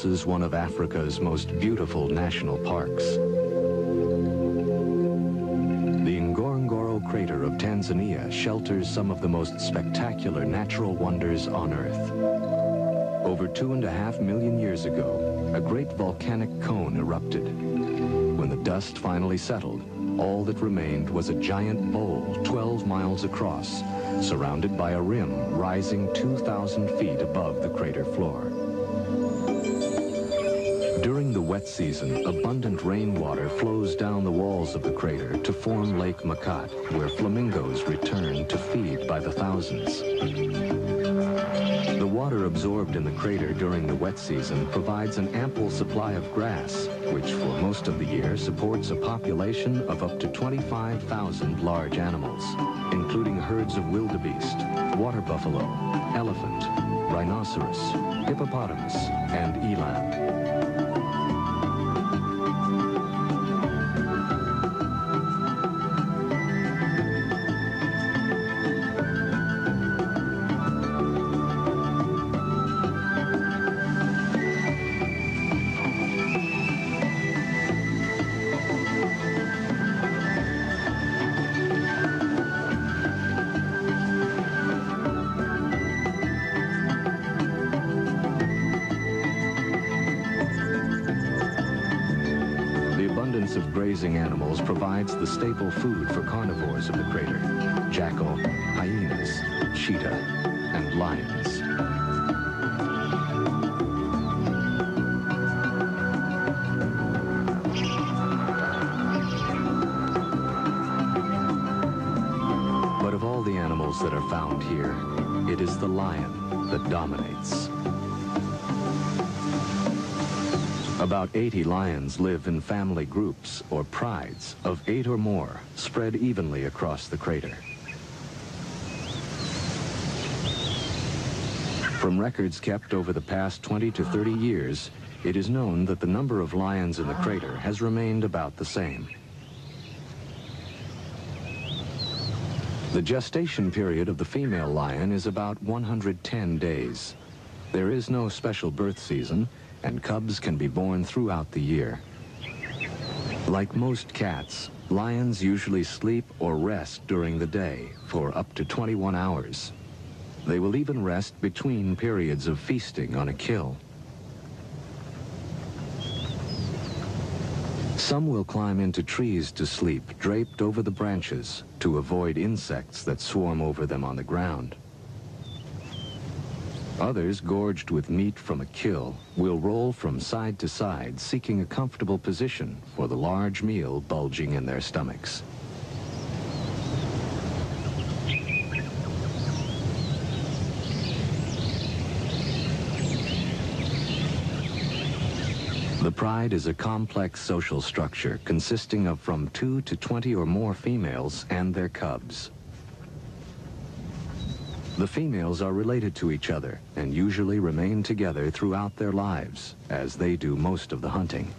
crosses one of Africa's most beautiful national parks. The Ngorongoro crater of Tanzania shelters some of the most spectacular natural wonders on Earth. Over two and a half million years ago, a great volcanic cone erupted. When the dust finally settled, all that remained was a giant bowl 12 miles across, surrounded by a rim rising 2,000 feet above the crater floor. Wet season, abundant rainwater flows down the walls of the crater to form Lake Makat, where flamingos return to feed by the thousands. The water absorbed in the crater during the wet season provides an ample supply of grass, which for most of the year supports a population of up to 25,000 large animals, including herds of wildebeest, water buffalo, elephant, rhinoceros, hippopotamus, and eland. Staple food for carnivores of the crater, jackal, hyenas, cheetah, and lions. But of all the animals that are found here, it is the lion that dominates. About 80 lions live in family groups or prides of eight or more, spread evenly across the crater. From records kept over the past 20 to 30 years, it is known that the number of lions in the crater has remained about the same. The gestation period of the female lion is about 110 days. There is no special birth season, and cubs can be born throughout the year. Like most cats, lions usually sleep or rest during the day for up to 21 hours. They will even rest between periods of feasting on a kill. Some will climb into trees to sleep, draped over the branches, to avoid insects that swarm over them on the ground. Others, gorged with meat from a kill, will roll from side to side, seeking a comfortable position for the large meal bulging in their stomachs. The pride is a complex social structure consisting of from 2 to 20 or more females and their cubs. The females are related to each other and usually remain together throughout their lives, as they do most of the hunting.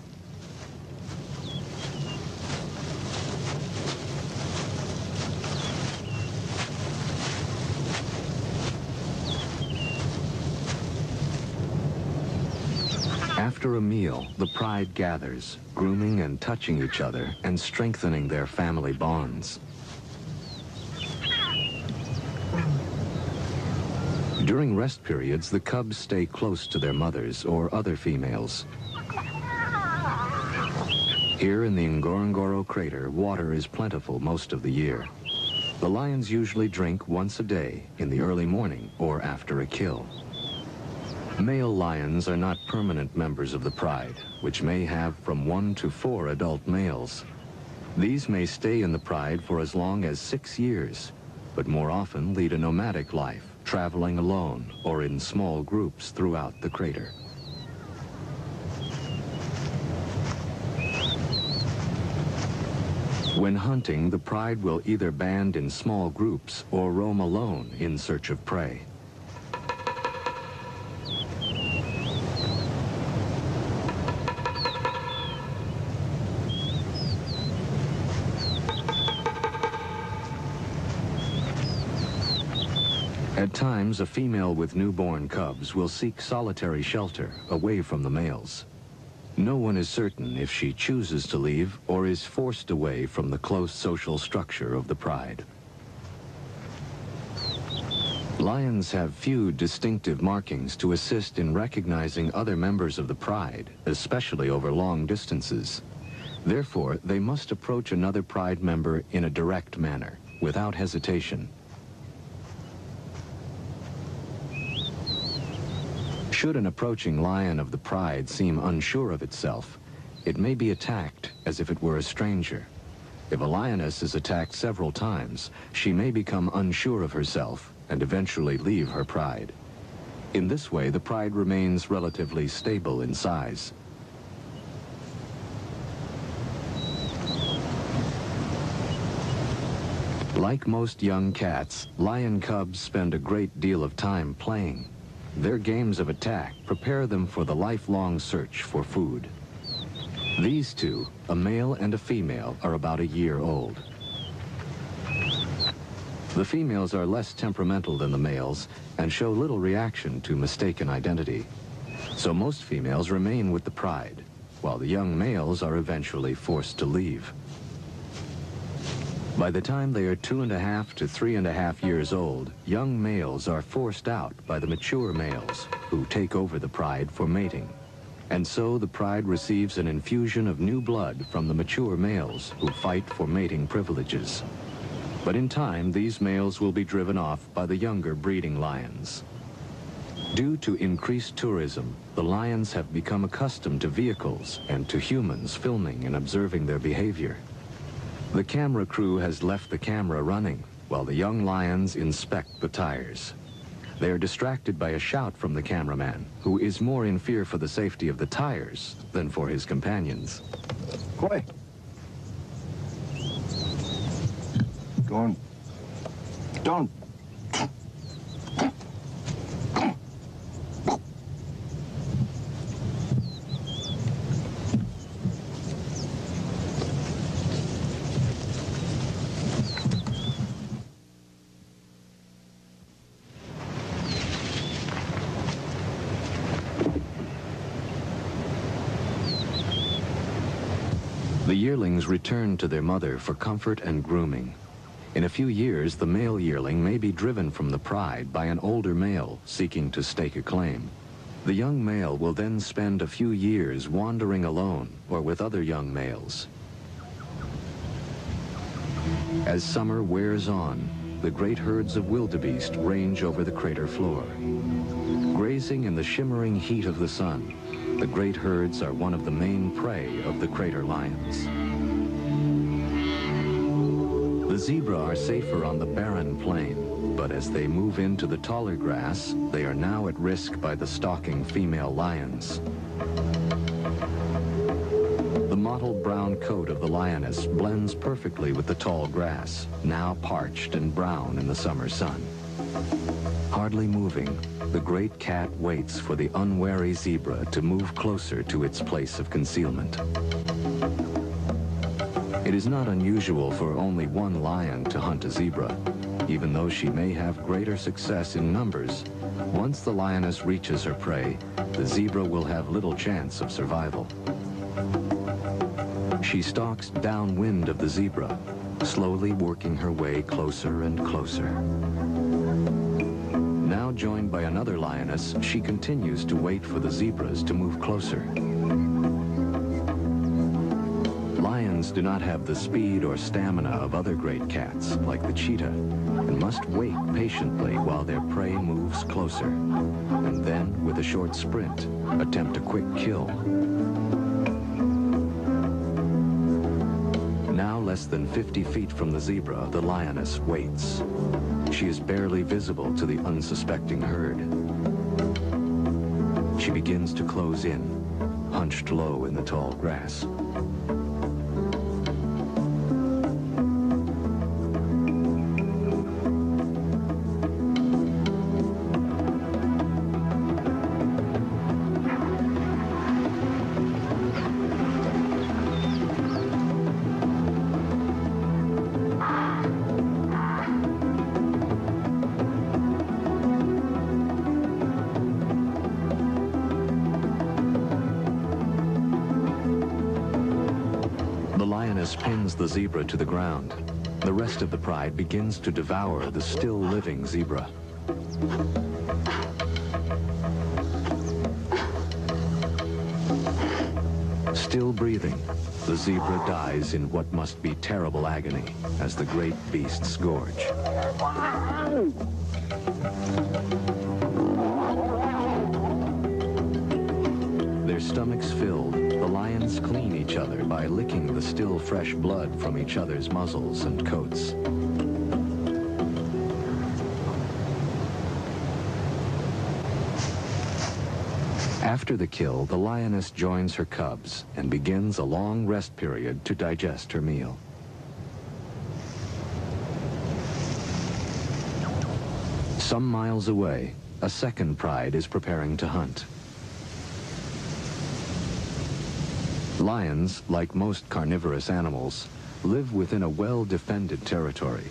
After a meal, the pride gathers, grooming and touching each other and strengthening their family bonds. During rest periods, the cubs stay close to their mothers or other females. Here in the Ngorongoro crater, water is plentiful most of the year. The lions usually drink once a day, in the early morning or after a kill. Male lions are not permanent members of the pride, which may have from one to four adult males. These may stay in the pride for as long as six years, but more often lead a nomadic life, traveling alone or in small groups throughout the crater. When hunting, the pride will either band in small groups or roam alone in search of prey. At times, a female with newborn cubs will seek solitary shelter away from the males. No one is certain if she chooses to leave or is forced away from the close social structure of the pride. Lions have few distinctive markings to assist in recognizing other members of the pride, especially over long distances. Therefore, they must approach another pride member in a direct manner, without hesitation. Should an approaching lion of the pride seem unsure of itself, it may be attacked as if it were a stranger. If a lioness is attacked several times, she may become unsure of herself and eventually leave her pride. In this way, the pride remains relatively stable in size. Like most young cats, lion cubs spend a great deal of time playing. Their games of attack prepare them for the lifelong search for food. These two, a male and a female, are about a year old. The females are less temperamental than the males and show little reaction to mistaken identity. So most females remain with the pride, while the young males are eventually forced to leave. By the time they are two and a half to three and a half years old, young males are forced out by the mature males, who take over the pride for mating. And so the pride receives an infusion of new blood from the mature males, who fight for mating privileges. But in time, these males will be driven off by the younger breeding lions. Due to increased tourism, the lions have become accustomed to vehicles and to humans filming and observing their behavior. The camera crew has left the camera running while the young lions inspect the tires. They are distracted by a shout from the cameraman, who is more in fear for the safety of the tires than for his companions. Koi. Don't. Don't. The yearlings return to their mother for comfort and grooming. In a few years, the male yearling may be driven from the pride by an older male seeking to stake a claim. The young male will then spend a few years wandering alone or with other young males. As summer wears on, the great herds of wildebeest range over the crater floor. Grazing in the shimmering heat of the sun, the great herds are one of the main prey of the crater lions. The zebra are safer on the barren plain, but as they move into the taller grass, they are now at risk by the stalking female lions. The mottled brown coat of the lioness blends perfectly with the tall grass, now parched and brown in the summer sun. Hardly moving, the great cat waits for the unwary zebra to move closer to its place of concealment. It is not unusual for only one lion to hunt a zebra. Even though she may have greater success in numbers, once the lioness reaches her prey, the zebra will have little chance of survival. She stalks downwind of the zebra, slowly working her way closer and closer. Joined by another lioness, she continues to wait for the zebras to move closer. Lions do not have the speed or stamina of other great cats, like the cheetah, and must wait patiently while their prey moves closer, and then, with a short sprint, attempt a quick kill. Less than 50 feet from the zebra, the lioness waits. She is barely visible to the unsuspecting herd. She begins to close in, hunched low in the tall grass. Zebra to the ground. The rest of the pride begins to devour the still living zebra. Still breathing, the zebra dies in what must be terrible agony as the great beasts gorge. The still fresh blood from each other's muzzles and coats. After the kill, the lioness joins her cubs and begins a long rest period to digest her meal. Some miles away, a second pride is preparing to hunt. Lions, like most carnivorous animals, live within a well-defended territory.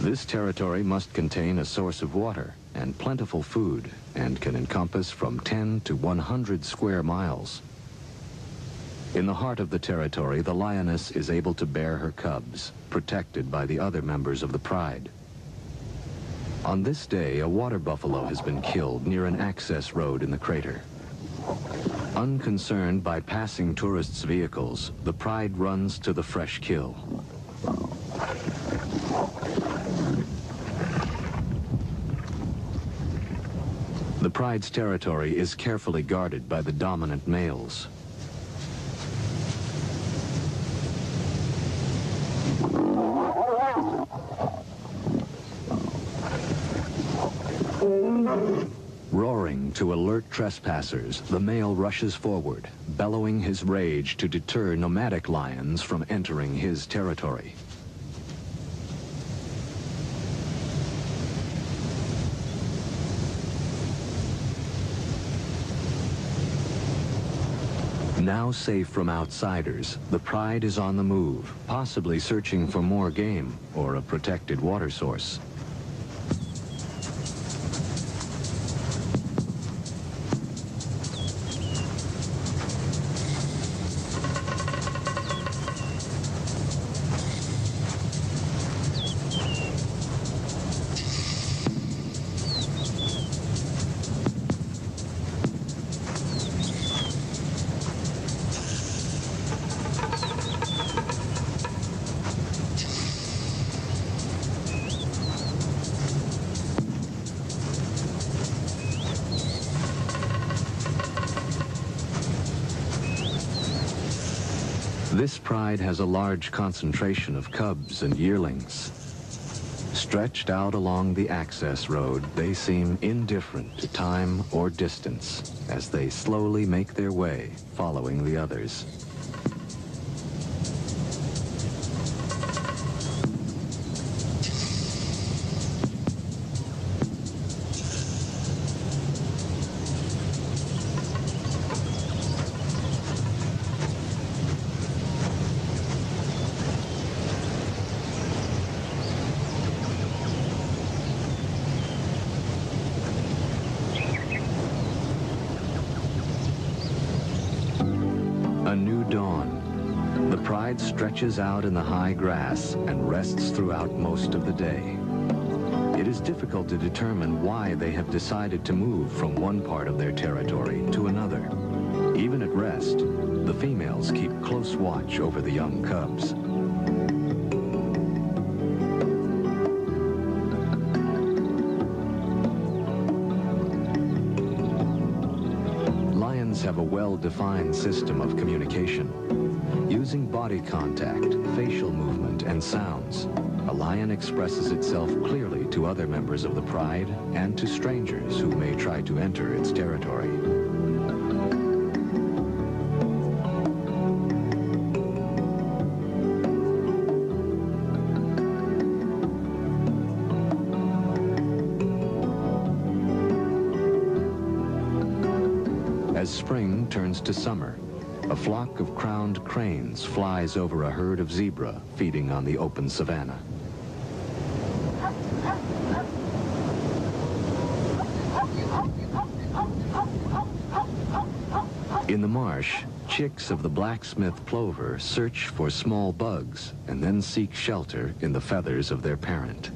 This territory must contain a source of water and plentiful food and can encompass from 10 to 100 square miles. In the heart of the territory, the lioness is able to bear her cubs, protected by the other members of the pride. On this day, a water buffalo has been killed near an access road in the crater. Unconcerned by passing tourists' vehicles, the pride runs to the fresh kill. The pride's territory is carefully guarded by the dominant males. To alert trespassers, the male rushes forward, bellowing his rage to deter nomadic lions from entering his territory. Now safe from outsiders, the pride is on the move, possibly searching for more game or a protected water source. Has a large concentration of cubs and yearlings. Stretched out along the access road, they seem indifferent to time or distance as they slowly make their way, following the others. Stretches out in the high grass and rests throughout most of the day. It is difficult to determine why they have decided to move from one part of their territory to another. Even at rest, the females keep close watch over the young cubs. Lions have a well-defined system of communication. Using body contact, facial movement, and sounds, a lion expresses itself clearly to other members of the pride and to strangers who may try to enter its territory. As spring turns to summer, flock of crowned cranes flies over a herd of zebra feeding on the open savanna. In the marsh, chicks of the blacksmith plover search for small bugs and then seek shelter in the feathers of their parent.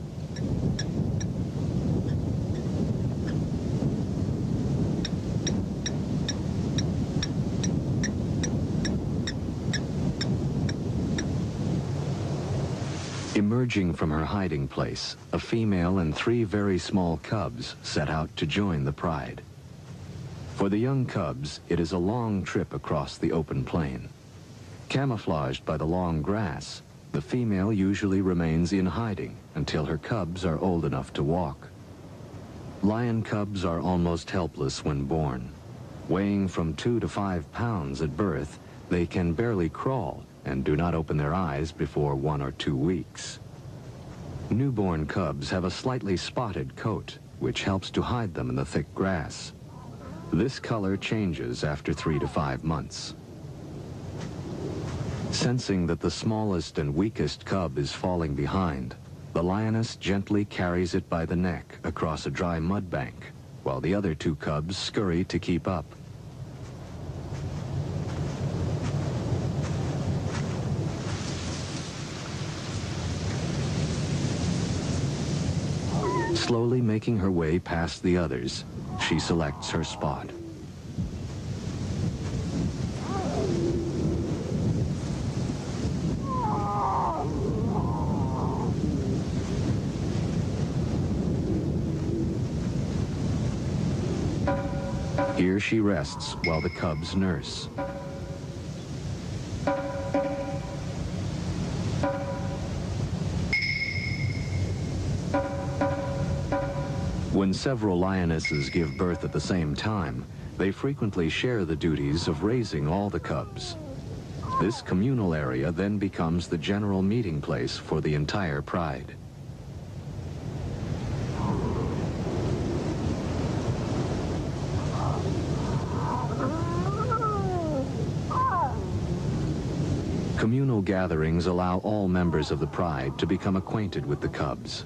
Emerging from her hiding place, a female and three very small cubs set out to join the pride. For the young cubs, it is a long trip across the open plain. Camouflaged by the long grass, the female usually remains in hiding until her cubs are old enough to walk. Lion cubs are almost helpless when born. Weighing from two to five pounds at birth, they can barely crawl and do not open their eyes before one or two weeks. Newborn cubs have a slightly spotted coat, which helps to hide them in the thick grass. This color changes after three to five months. Sensing that the smallest and weakest cub is falling behind, the lioness gently carries it by the neck across a dry mud bank, while the other two cubs scurry to keep up. Slowly making her way past the others, she selects her spot. Here she rests while the cubs nurse. Several lionesses give birth at the same time, they frequently share the duties of raising all the cubs. This communal area then becomes the general meeting place for the entire pride. Communal gatherings allow all members of the pride to become acquainted with the cubs.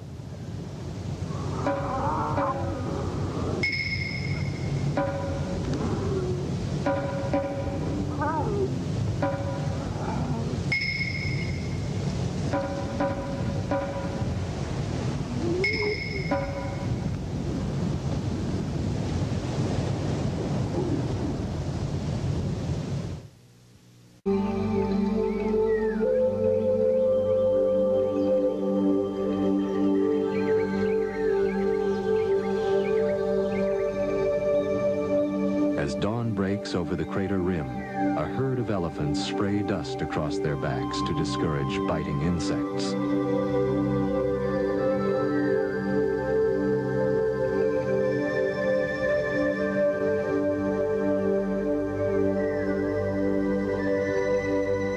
As dawn breaks over the crater rim, a herd of elephants spray dust across their backs to discourage biting insects.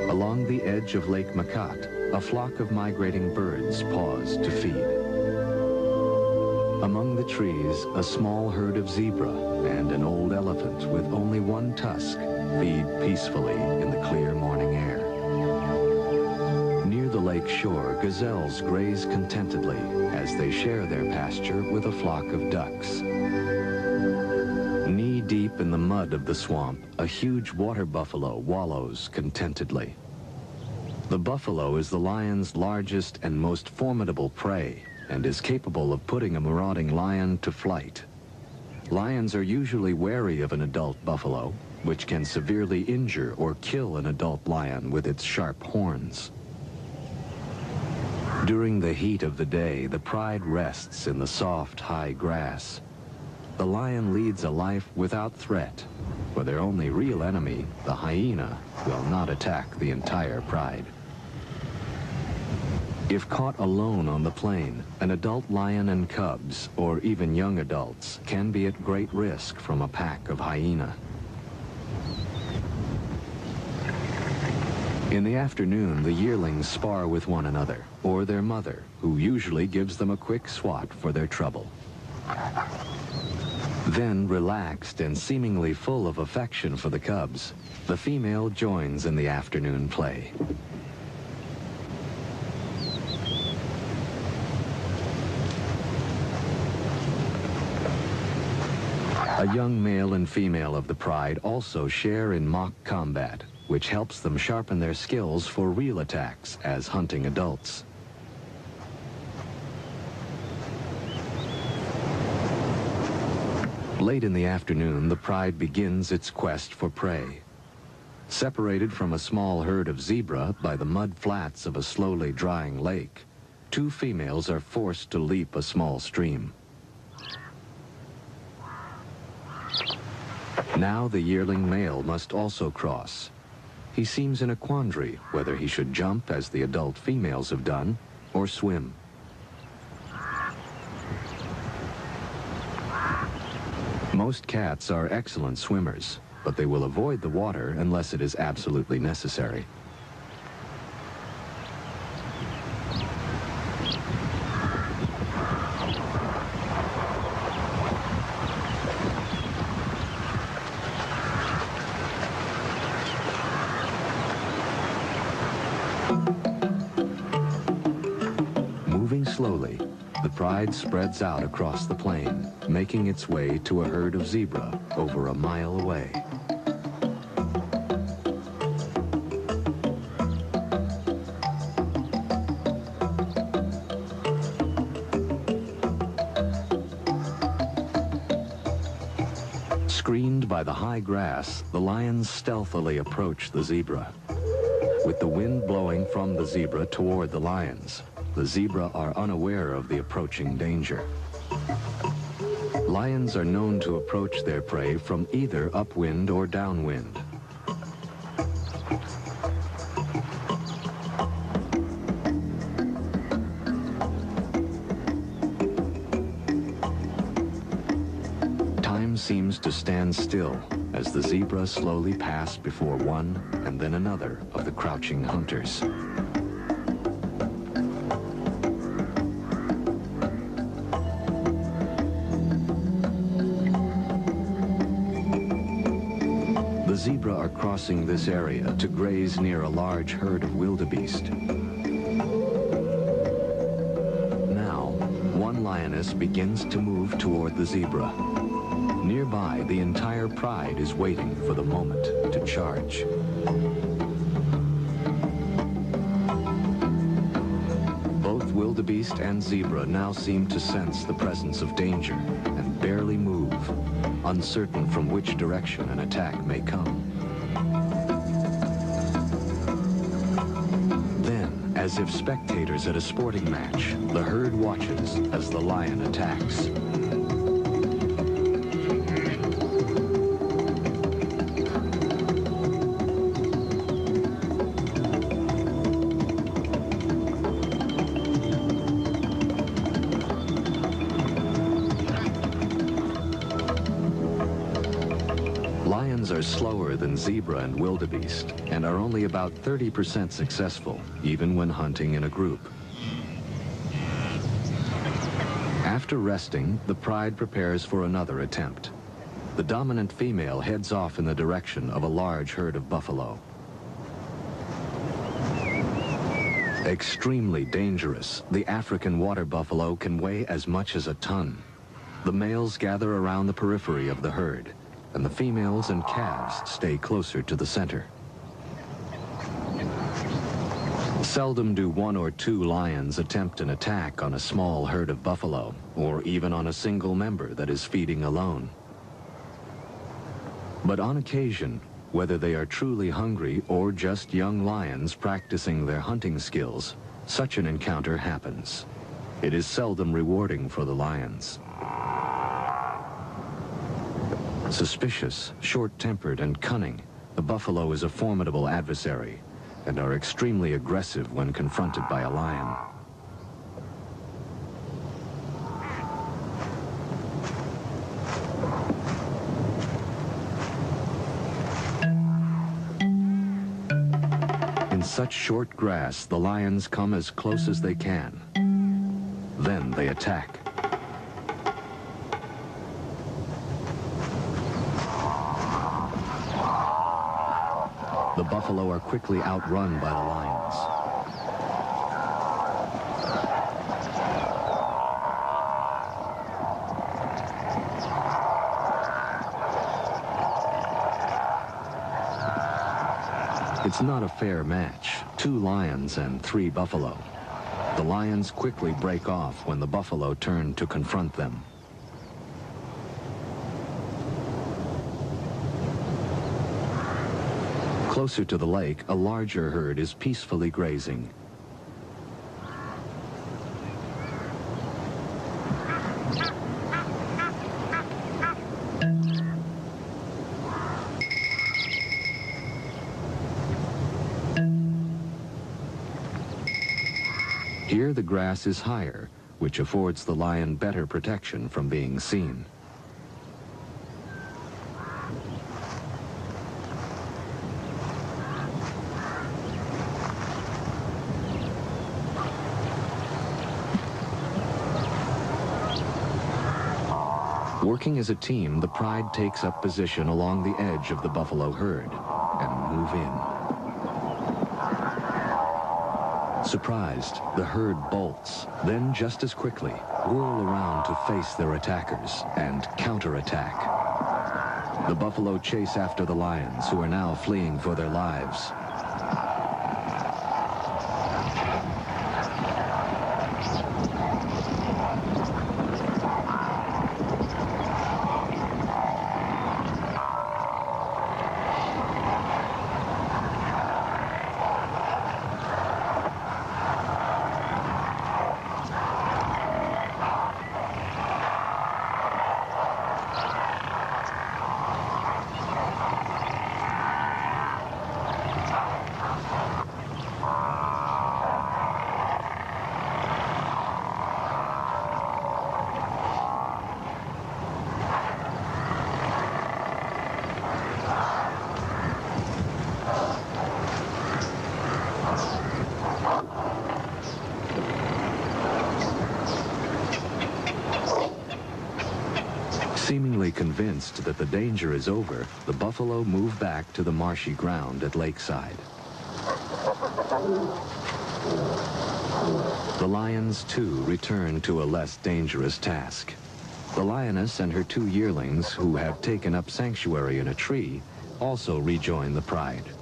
Along the edge of Lake Makat, a flock of migrating birds pause to feed. Among the trees, a small herd of zebra and an old elephant with only one tusk feed peacefully in the clear morning air. Near the lake shore, gazelles graze contentedly as they share their pasture with a flock of ducks. Knee-deep in the mud of the swamp, a huge water buffalo wallows contentedly. The buffalo is the lion's largest and most formidable prey and is capable of putting a marauding lion to flight. Lions are usually wary of an adult buffalo, which can severely injure or kill an adult lion with its sharp horns. During the heat of the day, the pride rests in the soft, high grass. The lion leads a life without threat, for their only real enemy, the hyena, will not attack the entire pride. If caught alone on the plain, an adult lion and cubs, or even young adults, can be at great risk from a pack of hyena. In the afternoon, the yearlings spar with one another, or their mother, who usually gives them a quick swat for their trouble. Then, relaxed and seemingly full of affection for the cubs, the female joins in the afternoon play. A young male and female of the pride also share in mock combat, which helps them sharpen their skills for real attacks as hunting adults. Late in the afternoon, the pride begins its quest for prey. Separated from a small herd of zebra by the mud flats of a slowly drying lake, two females are forced to leap a small stream. Now the yearling male must also cross. He seems in a quandary whether he should jump as the adult females have done or swim. Most cats are excellent swimmers, but they will avoid the water unless it is absolutely necessary. Spreads out across the plain, making its way to a herd of zebra over a mile away. Screened by the high grass, the lions stealthily approach the zebra. With the wind blowing from the zebra toward the lions, the zebra are unaware of the approaching danger. Lions are known to approach their prey from either upwind or downwind. Time seems to stand still as the zebra slowly pass before one and then another of the crouching hunters. Zebra are crossing this area to graze near a large herd of wildebeest. Now, one lioness begins to move toward the zebra. Nearby, the entire pride is waiting for the moment to charge. Both wildebeest and zebra now seem to sense the presence of danger and barely move uncertain from which direction an attack may come. Then, as if spectators at a sporting match, the herd watches as the lion attacks. Zebra and wildebeest and are only about 30% successful, even when hunting in a group. After resting, the pride prepares for another attempt. The dominant female heads off in the direction of a large herd of buffalo. Extremely dangerous, the African water buffalo can weigh as much as a ton. The males gather around the periphery of the herd, and the females and calves stay closer to the center. Seldom do one or two lions attempt an attack on a small herd of buffalo, or even on a single member that is feeding alone. But on occasion, whether they are truly hungry or just young lions practicing their hunting skills, such an encounter happens. It is seldom rewarding for the lions. Suspicious, short-tempered, and cunning, the buffalo is a formidable adversary and are extremely aggressive when confronted by a lion. In such short grass, the lions come as close as they can. Then they attack. Buffalo are quickly outrun by the Lions. It's not a fair match. Two Lions and three Buffalo. The Lions quickly break off when the Buffalo turn to confront them. Closer to the lake, a larger herd is peacefully grazing. Here the grass is higher, which affords the lion better protection from being seen. Working as a team, the Pride takes up position along the edge of the buffalo herd and move in. Surprised, the herd bolts, then just as quickly, whirl around to face their attackers and counterattack. The buffalo chase after the lions, who are now fleeing for their lives. Seemingly convinced that the danger is over, the buffalo move back to the marshy ground at lakeside. The lions, too, return to a less dangerous task. The lioness and her two yearlings, who have taken up sanctuary in a tree, also rejoin the pride.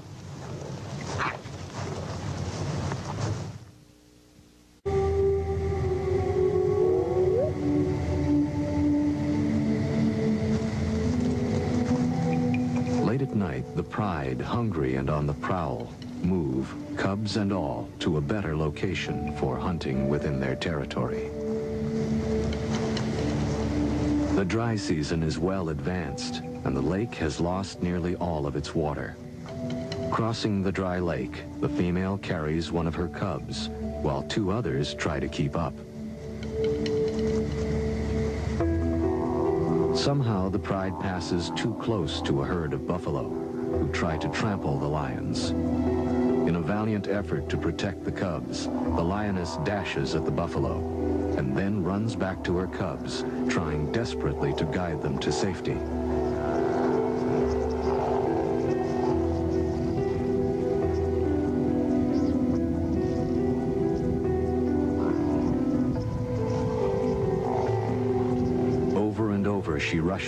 Hungry and on the prowl, move, cubs and all, to a better location for hunting within their territory. The dry season is well advanced, and the lake has lost nearly all of its water. Crossing the dry lake, the female carries one of her cubs, while two others try to keep up. Somehow, the pride passes too close to a herd of buffalo, who try to trample the lions. In a valiant effort to protect the cubs, the lioness dashes at the buffalo, and then runs back to her cubs, trying desperately to guide them to safety.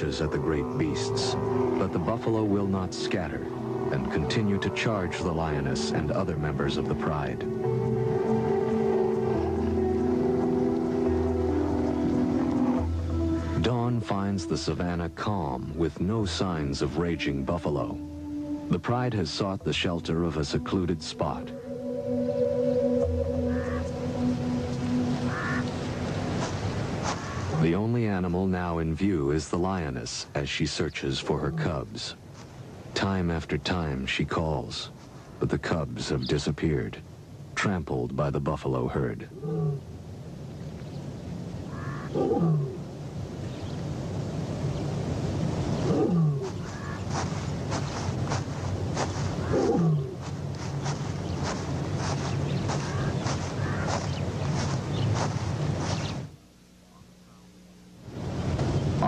At the great beasts, but the buffalo will not scatter and continue to charge the lioness and other members of the pride. Dawn finds the savannah calm with no signs of raging buffalo. The pride has sought the shelter of a secluded spot. The only animal now in view is the lioness as she searches for her cubs. Time after time she calls, but the cubs have disappeared, trampled by the buffalo herd.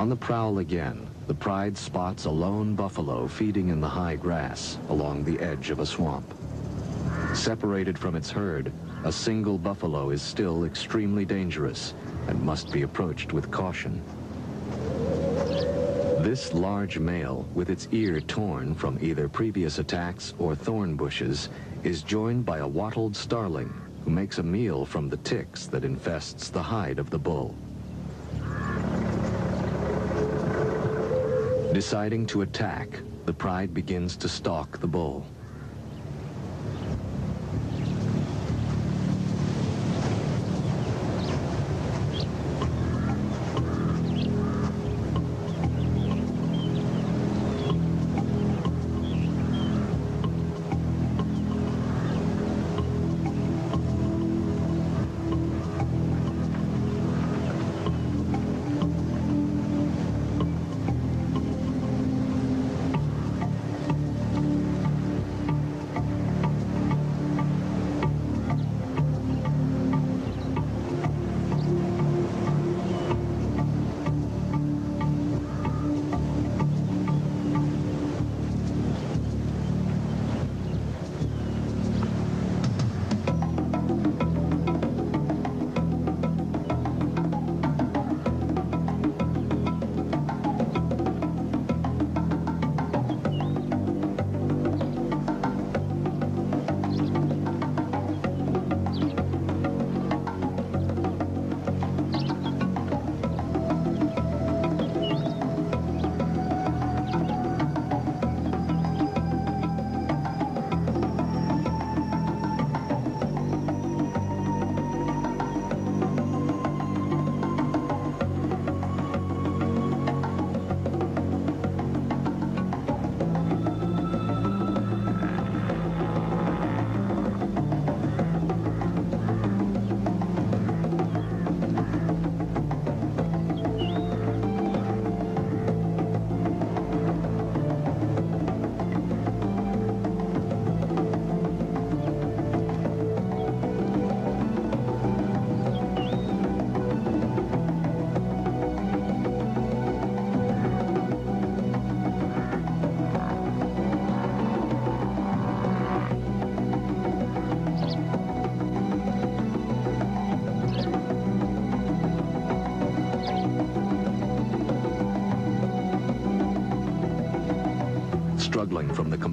On the prowl again, the pride spots a lone buffalo feeding in the high grass along the edge of a swamp. Separated from its herd, a single buffalo is still extremely dangerous and must be approached with caution. This large male, with its ear torn from either previous attacks or thorn bushes, is joined by a wattled starling who makes a meal from the ticks that infests the hide of the bull. Deciding to attack, the pride begins to stalk the bull.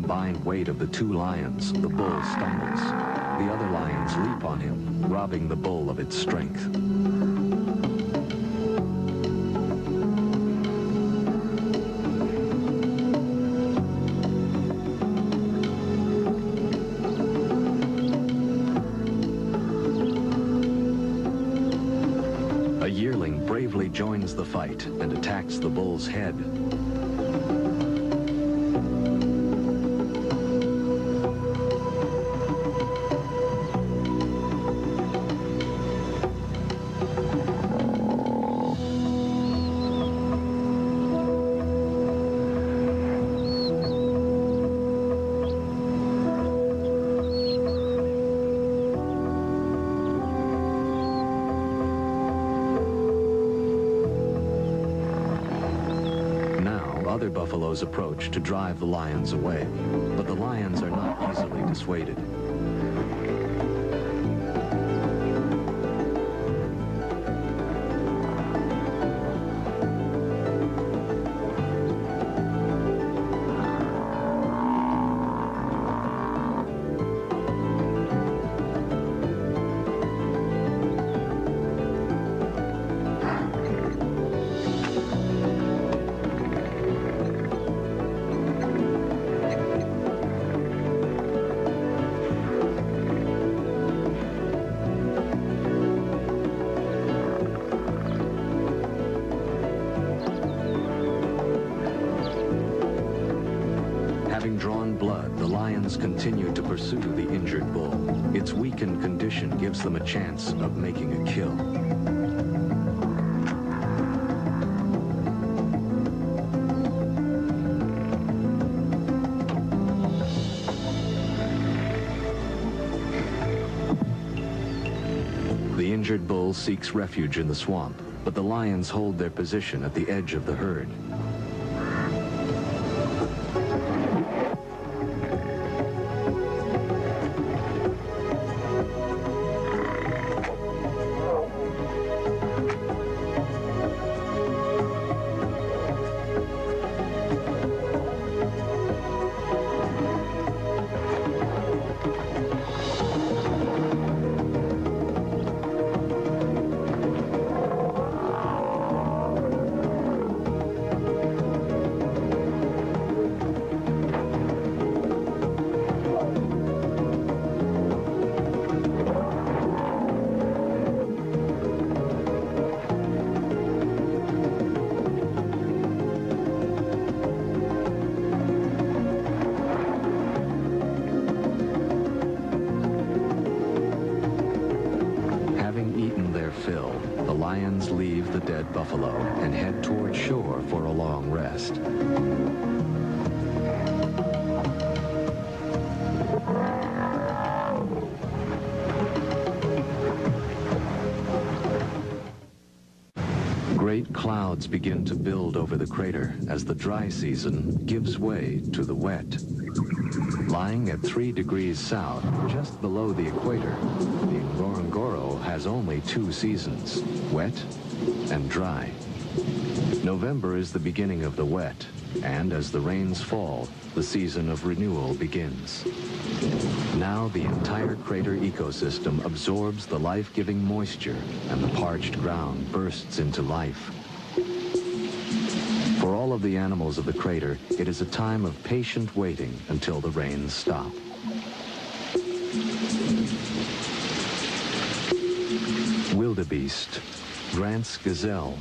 Combined weight of the two lions, the bull stumbles. The other lions leap on him, robbing the bull of its strength. A yearling bravely joins the fight and attacks the bull's head. Other buffaloes approach to drive the lions away, but the lions are not easily dissuaded. Gives them a chance of making a kill. The injured bull seeks refuge in the swamp, but the lions hold their position at the edge of the herd. Clouds begin to build over the crater as the dry season gives way to the wet. Lying at 3 degrees south, just below the equator, the Ngorongoro has only two seasons, wet and dry. November is the beginning of the wet, and as the rains fall, the season of renewal begins. Now the entire crater ecosystem absorbs the life-giving moisture and the parched ground bursts into life. For all of the animals of the crater, it is a time of patient waiting until the rains stop. Wildebeest, Grant's gazelle,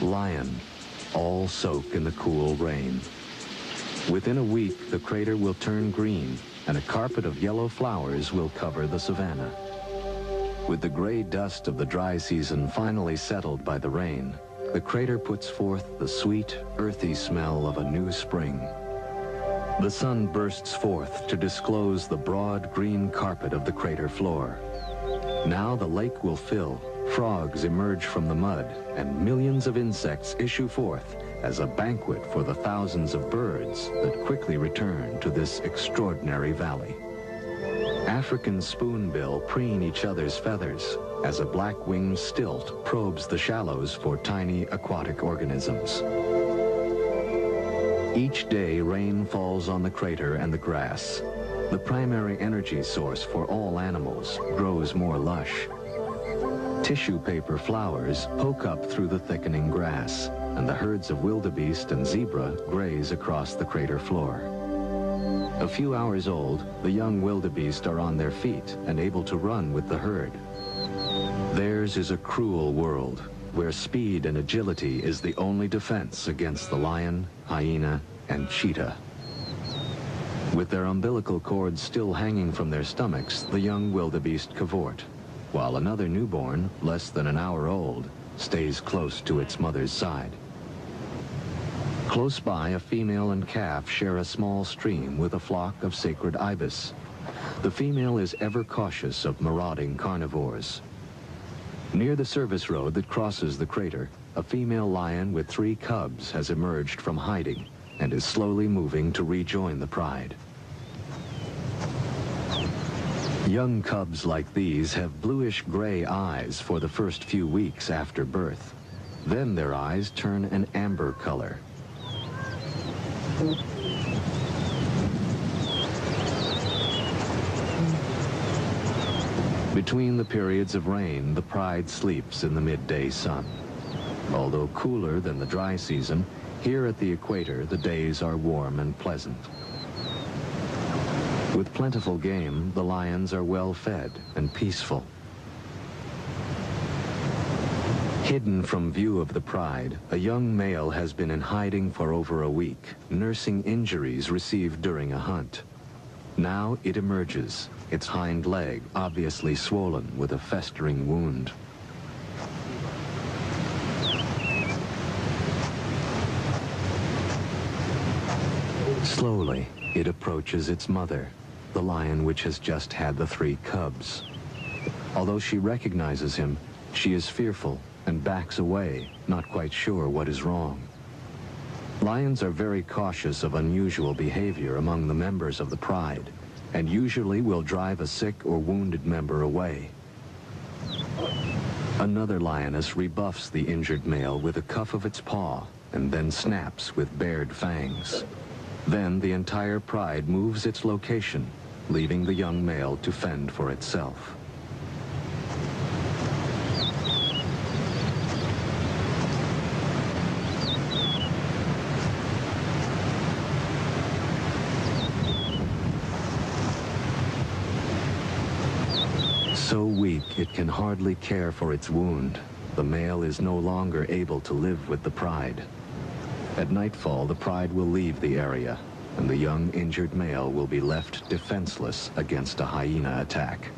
lion, all soak in the cool rain. Within a week, the crater will turn green and a carpet of yellow flowers will cover the savanna. With the gray dust of the dry season finally settled by the rain, the crater puts forth the sweet, earthy smell of a new spring. The sun bursts forth to disclose the broad green carpet of the crater floor. Now the lake will fill, frogs emerge from the mud, and millions of insects issue forth as a banquet for the thousands of birds that quickly return to this extraordinary valley. African spoonbill preen each other's feathers as a black-winged stilt probes the shallows for tiny aquatic organisms. Each day, rain falls on the crater and the grass. The primary energy source for all animals grows more lush. Tissue paper flowers poke up through the thickening grass and the herds of wildebeest and zebra graze across the crater floor. A few hours old, the young wildebeest are on their feet and able to run with the herd. Theirs is a cruel world, where speed and agility is the only defense against the lion, hyena, and cheetah. With their umbilical cords still hanging from their stomachs, the young wildebeest cavort, while another newborn, less than an hour old, stays close to its mother's side. Close by, a female and calf share a small stream with a flock of sacred ibis. The female is ever cautious of marauding carnivores. Near the service road that crosses the crater, a female lion with three cubs has emerged from hiding and is slowly moving to rejoin the pride. Young cubs like these have bluish-gray eyes for the first few weeks after birth. Then their eyes turn an amber color, between the periods of rain, the pride sleeps in the midday sun. Although cooler than the dry season, here at the equator the days are warm and pleasant. With plentiful game, the lions are well fed and peaceful. Hidden from view of the pride, a young male has been in hiding for over a week, nursing injuries received during a hunt. Now it emerges, its hind leg obviously swollen with a festering wound. Slowly, it approaches its mother, the lion which has just had the three cubs. Although she recognizes him, she is fearful and backs away, not quite sure what is wrong. Lions are very cautious of unusual behavior among the members of the pride, and usually will drive a sick or wounded member away. Another lioness rebuffs the injured male with a cuff of its paw and then snaps with bared fangs. Then the entire pride moves its location, leaving the young male to fend for itself. So weak it can hardly care for its wound. The male is no longer able to live with the pride. At nightfall, the pride will leave the area, and the young injured male will be left defenseless against a hyena attack.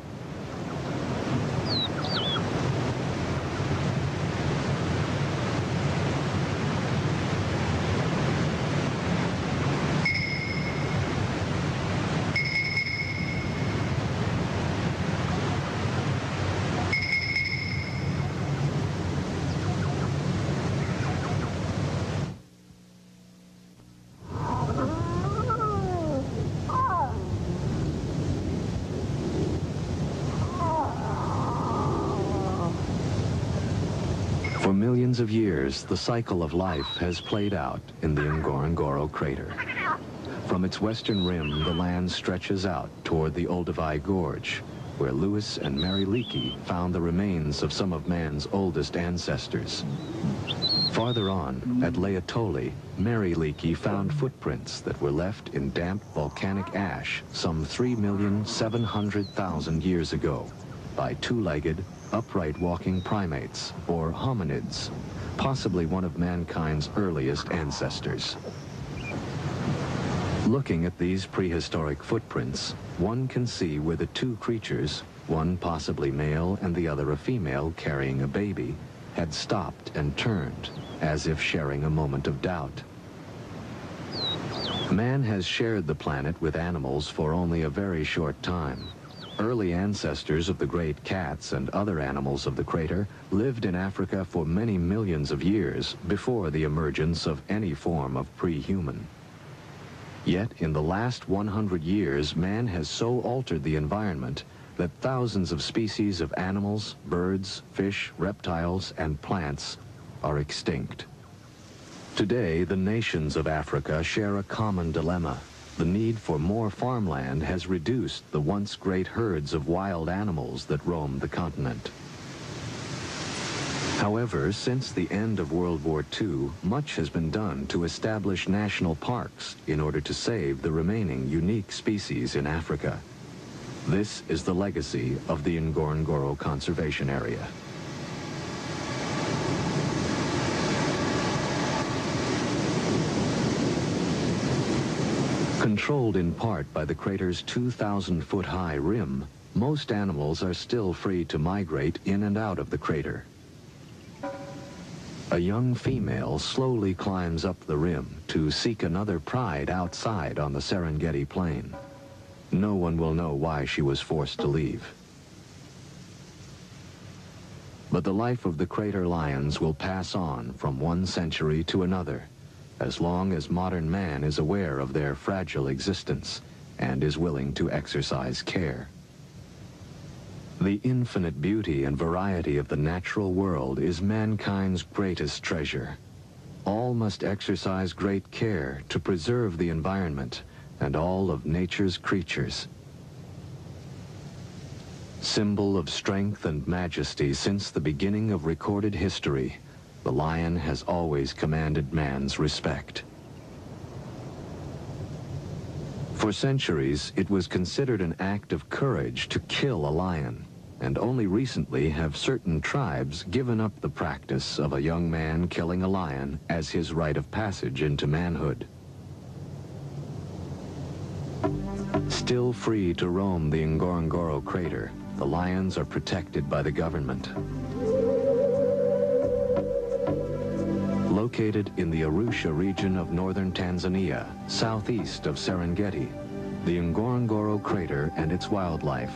For millions of years, the cycle of life has played out in the Ngorongoro crater. From its western rim, the land stretches out toward the Olduvai Gorge, where Louis and Mary Leakey found the remains of some of man's oldest ancestors. Farther on, at Laetoli, Mary Leakey found footprints that were left in damp volcanic ash some 3,700,000 years ago by two-legged, upright walking primates, or hominids, possibly one of mankind's earliest ancestors. Looking at these prehistoric footprints, one can see where the two creatures, one possibly male and the other a female carrying a baby, had stopped and turned, as if sharing a moment of doubt. Man has shared the planet with animals for only a very short time. Early ancestors of the great cats and other animals of the crater lived in Africa for many millions of years before the emergence of any form of pre-human. Yet in the last 100 years, man has so altered the environment that thousands of species of animals, birds, fish, reptiles, and plants are extinct. Today, the nations of Africa share a common dilemma. The need for more farmland has reduced the once great herds of wild animals that roam the continent. However, since the end of World War II, much has been done to establish national parks in order to save the remaining unique species in Africa. This is the legacy of the Ngorongoro Conservation Area. Controlled in part by the crater's 2,000-foot-high rim, most animals are still free to migrate in and out of the crater. A young female slowly climbs up the rim to seek another pride outside on the Serengeti plain. No one will know why she was forced to leave. But the life of the crater lions will pass on from one century to another, as long as modern man is aware of their fragile existence and is willing to exercise care. The infinite beauty and variety of the natural world is mankind's greatest treasure. All must exercise great care to preserve the environment and all of nature's creatures. Symbol of strength and majesty since the beginning of recorded history, the lion has always commanded man's respect. For centuries, it was considered an act of courage to kill a lion, and only recently have certain tribes given up the practice of a young man killing a lion as his rite of passage into manhood. Still free to roam the Ngorongoro crater, the lions are protected by the government. Located in the Arusha region of northern Tanzania, southeast of Serengeti, the Ngorongoro crater and its wildlife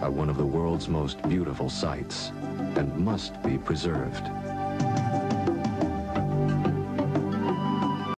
are one of the world's most beautiful sights and must be preserved.